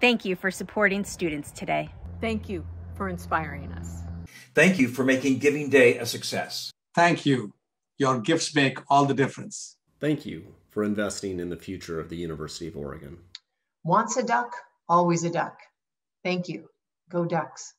Thank you for supporting students today. Thank you for inspiring us. Thank you for making Giving Day a success. Thank you. Your gifts make all the difference. Thank you for investing in the future of the University of Oregon. Once a duck, always a duck. Thank you. Go Ducks.